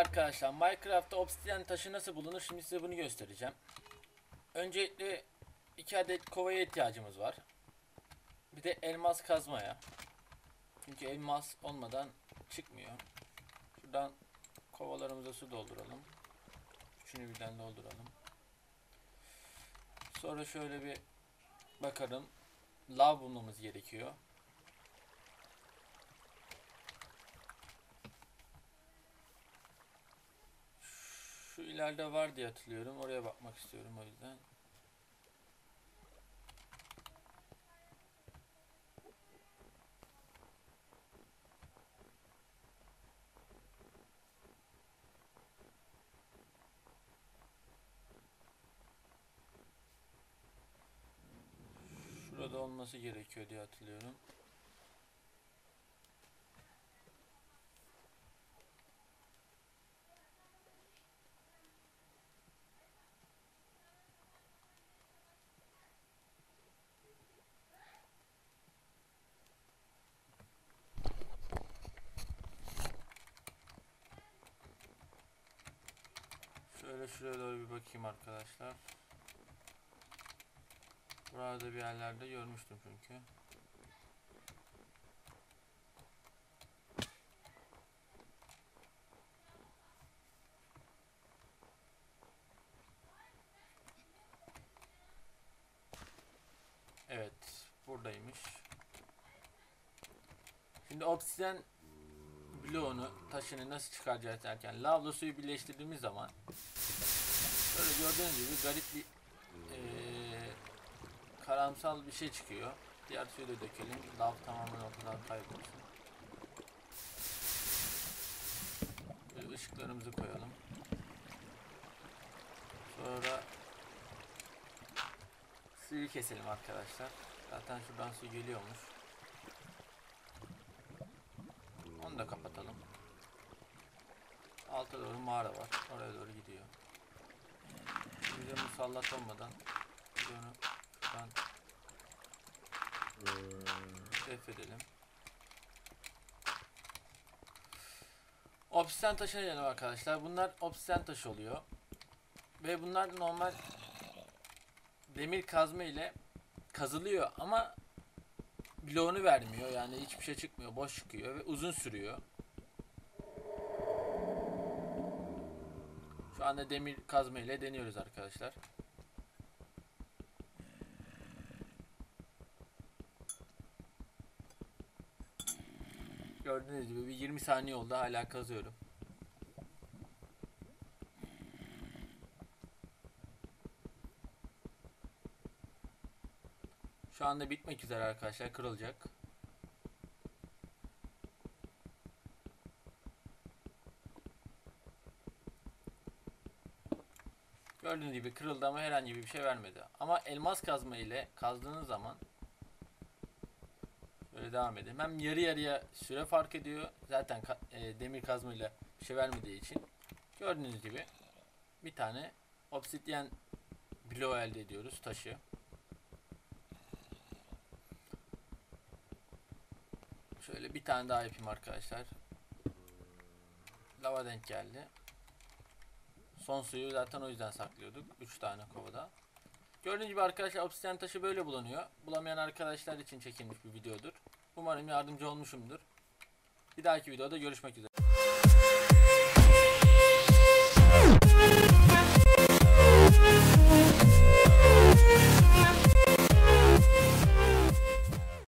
arkadaşlar Minecraft'ta obsidian taşı nasıl bulunur şimdi size bunu göstereceğim. Öncelikle iki adet kovaya ihtiyacımız var. Bir de elmas kazmaya. Çünkü elmas olmadan çıkmıyor. Şuradan kovalarımıza su dolduralım. Üçünü birden dolduralım. Sonra şöyle bir bakalım. Lav bulmamız gerekiyor. Şu ileride var diye hatırlıyorum. Oraya bakmak istiyorum o yüzden. Şurada olması gerekiyor diye hatırlıyorum. Şöyle şuraya doğru bir bakayım arkadaşlar. Burada bir yerlerde görmüştüm çünkü. Evet, buradaymış. Şimdi obsidian bloğunu, taşını nasıl çıkaracağız derken lavla suyu birleştirdiğimiz zaman böyle gördüğünüz gibi garip bir eee, karamsal bir şey çıkıyor. Diğer suyu da dökelim. Lav tamamen ortadan kaybolsun. Böyle ışıklarımızı koyalım. Sonra suyu keselim arkadaşlar. Zaten şuradan su geliyormuş. Onu da kapatalım. Alta doğru mağara var. Oraya doğru gidiyor. Bize musallat olmadan biz onu şuradan def edelim. Obsidian taşına gelelim arkadaşlar. Bunlar obsidian taşı oluyor. Ve bunlar normal demir kazma ile kazılıyor ama bloğunu vermiyor. Yani hiçbir şey çıkmıyor. Boş çıkıyor ve uzun sürüyor. Şu anda demir kazma ile deniyoruz arkadaşlar. Gördüğünüz gibi bir 20 saniye oldu hala kazıyorum. Şu anda bitmek üzere arkadaşlar kırılacak. Gördüğünüz gibi kırıldı ama herhangi bir şey vermedi. Ama elmas kazma ile kazdığınız zaman Böyle devam edelim. Hem yarı yarıya süre fark ediyor. Zaten ka- e, demir kazma ile bir şey vermediği için. Gördüğünüz gibi bir tane obsidyen bloğu elde ediyoruz taşı. Şöyle bir tane daha yapayım arkadaşlar. Lava denk geldi. Son suyu zaten o yüzden saklıyorduk. 3 tane kovada. Gördüğünüz gibi arkadaşlar obsidyen taşı böyle bulunuyor. Bulamayan arkadaşlar için çekilmiş bir videodur. Umarım yardımcı olmuşumdur. Bir dahaki videoda görüşmek üzere.